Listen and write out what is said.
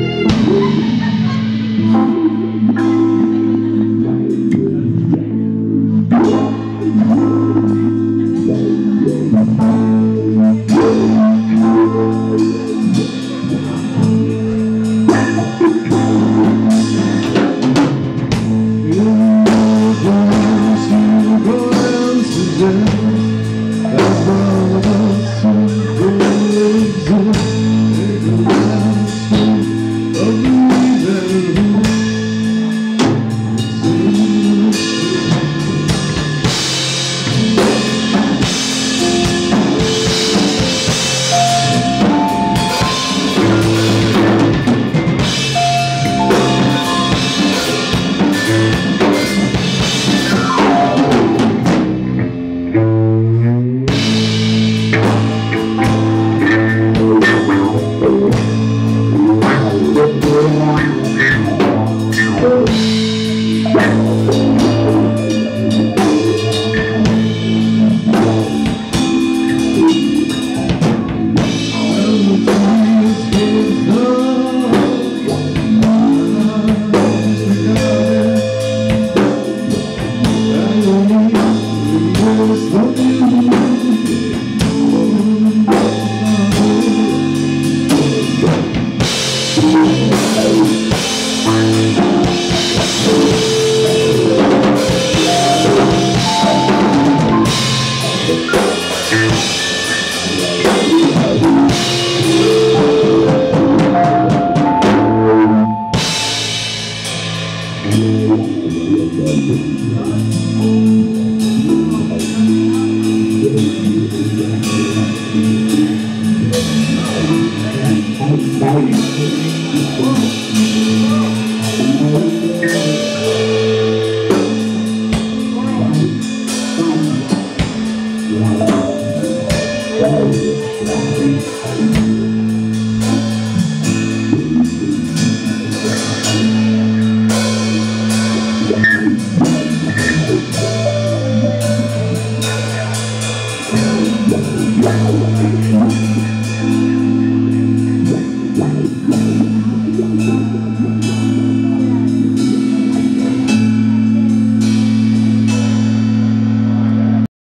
Thank you. Thank wow. you.